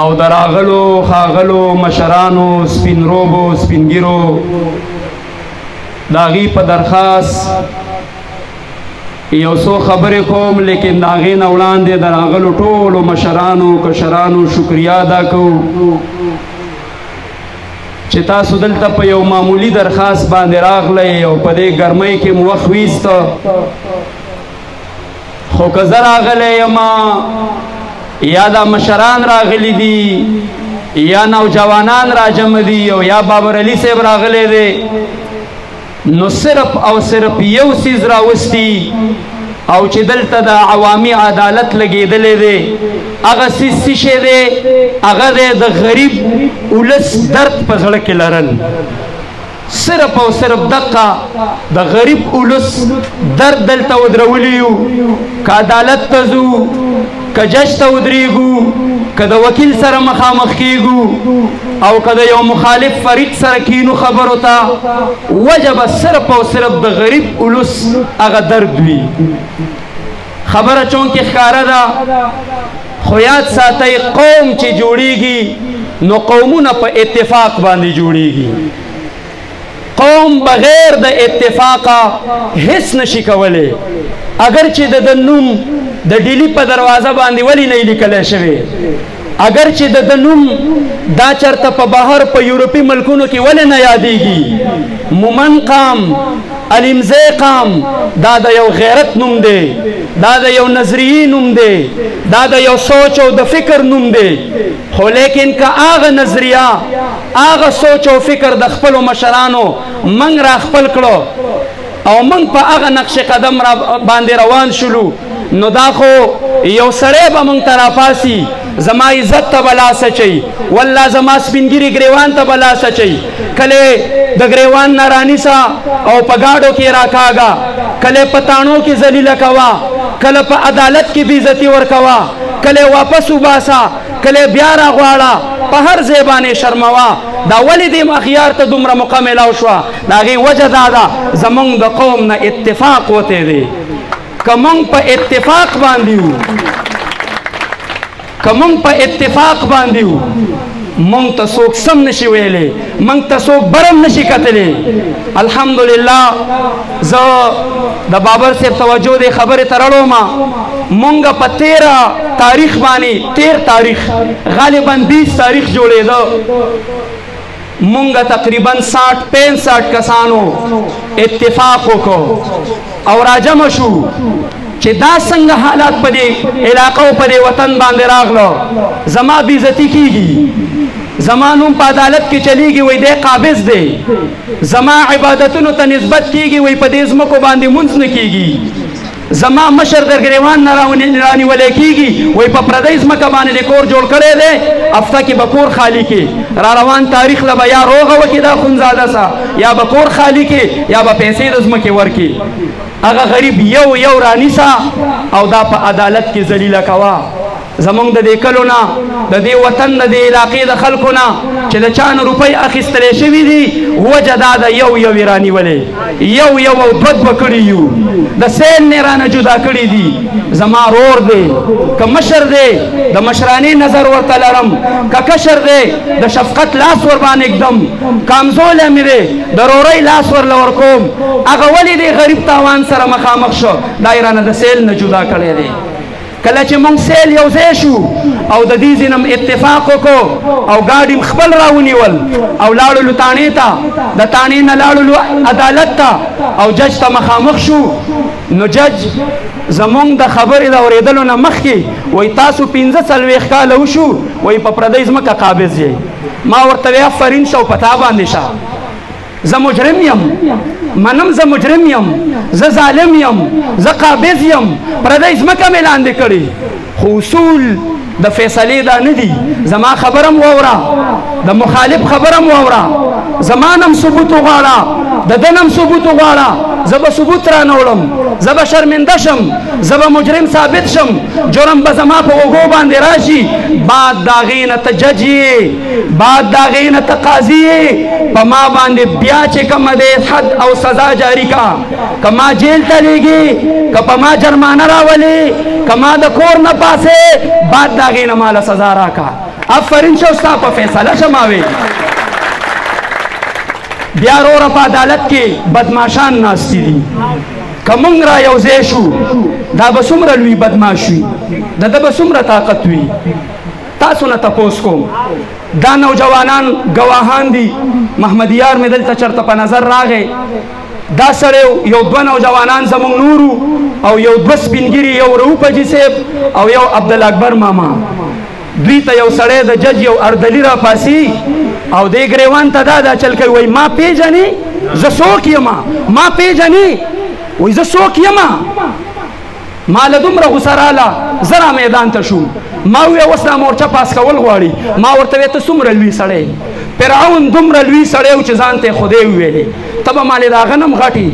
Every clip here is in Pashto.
او دراغلو خاغلو مشرانو سپینروبو سپینګیرو داغي په درخواست یو څو خبرې کوم لیکن دا غې نه وړاندې د راغلو ټولو مشرانو کشرانو شکریا ادا کوو چې تاسو دلته په یو معمولی درخواست باندې راغلی او په دې ګرمۍ کې مو وخت ویسته خو که زه راغلی یم یا دا مشران راغلی دي یا نوجوانان راجمع دي او یا بابر علي صاحب راغلی دی نو صرف او صرف یو سیز راوستی او چې دلته د عوامي عدالت لګېدلې دی هغه سیز څه شی دی هغه د غریب ولس درد په زړه کې لرل صرف او صرف دقه د غریب اولس درد دلته ودرولې یو که عدالت ته ځو که جج ته ودرېږو که د وکیل سره مخامخ کېږو او که د یو مخالف فریق سره کینو خبرو ته وجه به صرف او صرف د غریب اولس هغه درد وي خبره چونکې ښکاره ده خو یاد ساتئ قوم چې جوړیږي نو قومونه په اتفاق باندې جوړیږي قوم بغیر د اتفاقه هیڅ نشي کولی اگر چې د نوم د ډیلی په دروازه باندې ولی نه لیکل شوی اګر چې د ده نوم دا چرته په بهر په یورپي ملکونو کې ولې نه یادېږي مومن قام الیمزی قام دا د یو غیرت نوم دی دا د یو نظریي نوم دی دا د یو سوچ او د فکر نوم دی خو لیکن که هغه نظریه هغه سوچ او فکر د خپلو مشرانو منګ را خپل کړو او موږ په هغه نقش قدم را باندې روان شولو نو دا خو یو سړی به موږ ته راپاسي زما عزت ته به لاس اچوي والله زما سپینګیري ګریوان ته به لاس اچوي کله د ګریوان نه رانیسه او په ګاډو کې راکاږه کله په تاڼو کې ذلیله کوه کله په عدالت کې بېزتي ورکوه کله واپس وباسه کله بیا راغواړه په هر ځای باندې شرموه دا ولې دې اخیار ته دومره مقام ملاو شوه داغي وجه دا ده زمونږ د قوم نه اتفاق وته دی کومنګ په اتفاق باندې وو کومنګ په اتفاق باندې وو مونږ ته څوک سم نشي ویلې مونږ ته څوک برم نشي کتلې الحمدلله زه د بابر صاحب توجه دې خبره ترړو ما مونږ په 13 تاریخ باندې 13 تاریخ غالبا 20 تاریخ جوړېده مونږ تقریبا 60 65 کسانو اتفاق وکړو او راجم شو چې دا څنګه حالات په دې علاقو په دې وطن باندې راغلو زما بی عزتی کیږي زمانوم په عدالت کې چلیږي وای دی قابض دی زما عبادتونو ته نسبت کیږي وای په دې زمکو باندې مونږ نه کیږي زما مشر د ګریوان نه رانیول کیږي وای په پردۍ ځمکه باندې د کور جوړ کړی دی هفته کې به کور خالی کې را روان تاریخ له به یا روغه وکړي دا خونزاده سه یا به کور خالی کې یا به پیسې د ځمکې ورکړي هغه غریب یو یو رانیسه او دا په عدالت کې ذلیله کوه زمونږ د دې کلو نه د دې وطن د دې علاقې د خلکو نه چې د چا نه روپۍ اخیستلی شوي دي وجه دا ده یو یو یې رانیولی یو یو او دوه دوه کړي یو د سیل نه رانه جدا کړي دي زما رور دی که مشر دی د مشرانې نظر ورته لرم که کشر دی د شفقت لاس ور باندې اکدم کامزولی مې دی د رورۍ لاس ورله ورکوم هغه ولې دی غریب تاوان سره مخامخ شو دا یې رانه د سیل نه جدا کړی دی کله چې موږ سیل یو ځای شو او د دې ځینم اتفاق وکړو او ګاډیم خپل راونیول او لاړو لتانې ته د تانې نه لاړو عدالت ته او جج ته مخامخ شو نو جج زمونږ د خبرې د اورېدلو نه مخکې وای تاسو پنځه څلوېښت کاله وشو وای په پردۍ ځمکه قابض یې ما ورته وی آفرین شه او پتا باندې شه زه مجرم یم منم زه مجرم یم زه ظالم یم زه قابض یم پردی ځمکه مې لاندې کړې خو اصول د فیصلې دا نه دي زما خبرم ووره د مخالف خبرم ووره زما نم ثبوت وغواړه د دنم ثبوت وغواړه زه به ثبوت را نوړم زه به شرمنده شم زه به مجرم ثابت شم جرم به زما په وګو باندې راشي بعد د هغې نه ته جج بعد دا غینه تقاضی په ما باندې بیا چې کوم دې حد او سزا جاری کا کما جیل ته لګي کپا ما جرمانه راولي کما د کور نه پاسه بعد دا غینه مال سزا راکا افرین شو ستا په فیصله شماوي بیا رو په عدالت کې بدمعشان ناشتي دي کمنګ را یو ځای شو دا به څومره لوی بدمعشوي دا به څومره طاقت وي تاسو نه تپوس کوم دا نوجوانان گواهان دي محمد یار مې دلته چرته په نظر راغې دا سړی یو دوه نوجوانان زموږ نورو او یو دوه سپینګیري یو روپجي صاحب او یو عبدالله اکبر ماما دوی ته یو سړی د جج یو اردلی را پاسي او دې ګریوان ته دا دا چل کوي وای ما پیژنې زه څوک یم ما پیژنې وای زه څوک یم ما له دومره غوسه راله زه را میدان ته شوم ما وی اوس دا مورچه پاس کول غواړي ما ورته وی ته څومره لوی سړی فرعون دومره لوی سړی او چې ځان ته خدای ویلې ته به مالې داغنم غټي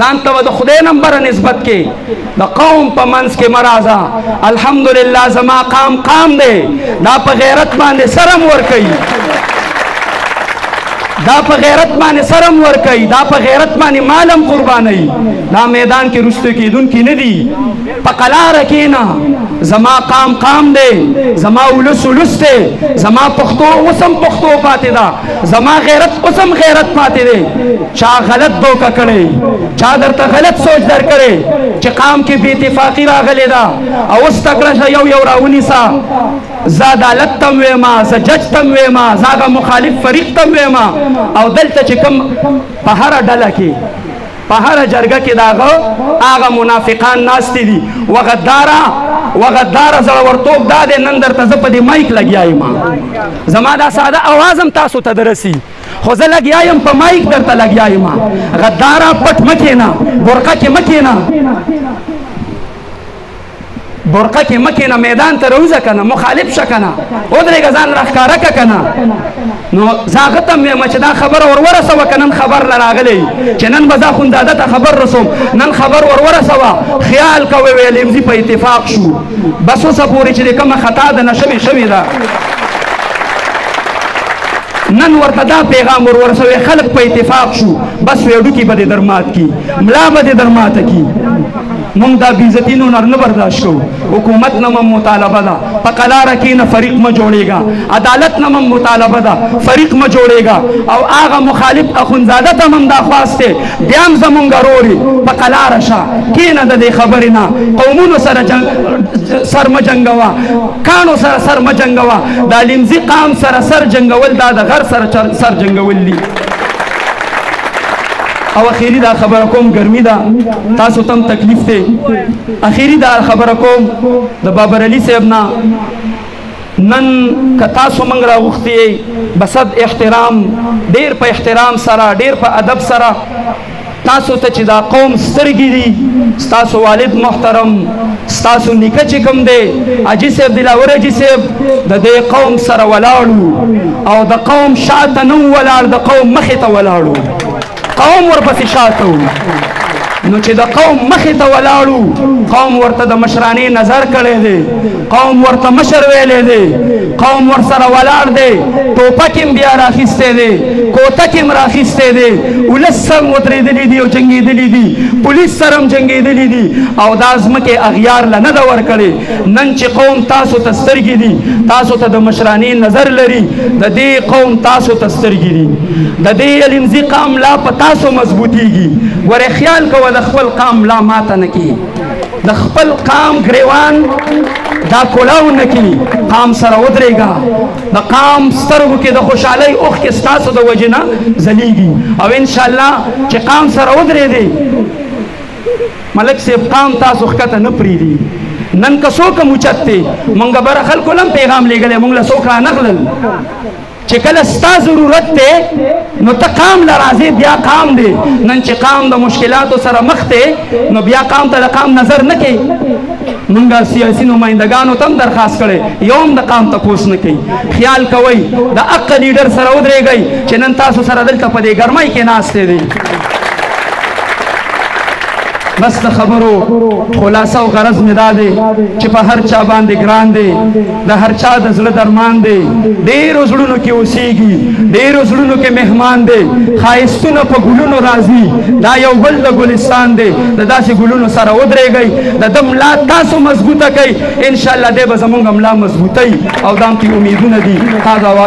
ځان ته د خدای نمبر نسبت کې د قوم په منځ کې مرازا الحمدلله زما قام قام دی دا په غیرت باندې سرم ور کوي دا په غیرت باندې سر هم ورکوي دا په غیرت باندې مال هم قربانوي دا میدان کې رسته کېدونکي نه دي په قلاره کېنه زما قام قام دی زما ولس ولس دی زما پښتو اوس هم پښتو پاتې ده زما غیرت اوس هم غیرت پاتې دی چا غلط دوکه کړی چا درته غلط سوچ درکړی چې قام کې بې اتفاقي راغلې ده او اوس تکړه شه یو یو راونیسه زه عدالت ته ویم زه جج ته ویم زه هغه مخالف فریق ته ویم او دلته چې کوم په هر ډله کې په هر جرګه کې داغه هغه منافقان ناشتي دي وغدارا وغدار زړه ورتوب دا د نن درته زه په دې مایک لګیا یم زما دا ساده اوازم تاسو ته درسي خو زه لګیا یم په مایک درته لګیا یم غدارا پټ مکینا برقه کې مکینا برقه کې مکه نه میدان ته روزه کنه مخالف شکنه او درې غزان راخاره کنه نو زاغه ته مې چې دا خبر ورور سو کنن خبر لراغلی چې نن به دا خوند عادت خبر رسوم نن خبر ورور سو خیال کوي ویلم دي په اتفاق شو بس اوس پورې چې کومه خطا ده نشوي شوي ده نن ورته دا پیغام ورور سوی خلق په اتفاق شو بس ویډو کې به درمات کی ملا به درمات کی مونږ دا بیزتی نو نر نه برداشت کو حکومت نه مم مطالبه ده په قلار کې نه فریق ما جوړېګا عدالت نه مم مطالبه ده فریق ما جوړېګا او هغه مخالف اخونزاده ته مم دا خواسته بیا هم زمونږ روري په قلار شه کې نه د خبرې نه قومونو سره جنگ سر ما جنگوا کانو سره سر ما جنگوا د لمزي قام سره سر جنگول دا د غر سره سر جنگول دي او اخیری دا خبره کوم ګرمي ده تاسو تم تکلیف دی اخیری دا خبره کوم د بابر علي صاحب نه نن که تاسو موږ راغوښتي بسد احترام ډیر په احترام سره ډیر په ادب سره تاسو ته چې دا قوم سترګې دي تاسو والد محترم تاسو نیکه چې کوم دی اجي صاحب دلاور اجي صاحب د دې قوم سره ولاړو او د قوم شاته نو ولاړ د قوم مخې ته ولاړو قوم ورپسې شاته و نو چې د قوم مخې ته ولاړو قوم ورته د مشرانې نظر کړی دی قوم ورته مشر ویلی دی قوم ورسره ولاړ دی ټوپک هم بیا راخیستی دی کوتک هم راخیستی دی ولس سره هم ودرېدلي دي او جنګېدلي دي پولیس سره هم جنګېدلي دي او دا ځمکې اغیار له نه ده ورکړې نن چې قوم تاسو ته سترګې دي تاسو ته د مشرانې نظر لري د دې قوم تاسو ته سترګې دي د دې علمزي قام لا په تاسو مضبوطیږي ورې خیال کوه د خپل قام لا ماته نه کی د خپل قام گریوان دا کولاو نه کی قام سره ودرېګا د قام سترګو کې د خوشحالۍ اوخ کې ستاسو د وجنه زلیږي او ان شاء الله چې قام سره ودرې دي ملک صاحب قام تاسو ښکته نه پریدي نن که څوک هم اوچت دی مونږ بره خلکو له هم پیغام لیږلی مونږ له څوک رانغلل چې کله ستا ضرورت دی نو ته قام له راځې بیا قام دی نن چې قام د مشکلاتو سره مخ دی نو بیا قام ته د قام نظر نه کوي مونږه سیاسي نمائندګانو تم درخواست کړي یو هم د قام تپوس نه کوي خیال کوي د اق لیډر سره ودرېږي چې نن تاسو سره دلته په دې ګرمۍ کې ناست دي بس د خبرو خلاصه او غرض مې دا دی چې په هر چا باندې ګران دی د هر چا د زړه درمان دی ډېرو زړونو کې اوسېږي ډېرو زړونو کې مهمان دی ښایستونه په ګلونو راځي دا یو بل د ګلستان دی د داسې ګلونو سره ودرېږئ د ده ملا تاسو مضبوطه کوئ انشاءالله دی به زموږ ملا مضبوطوي او دا هم امیدونه دي هذا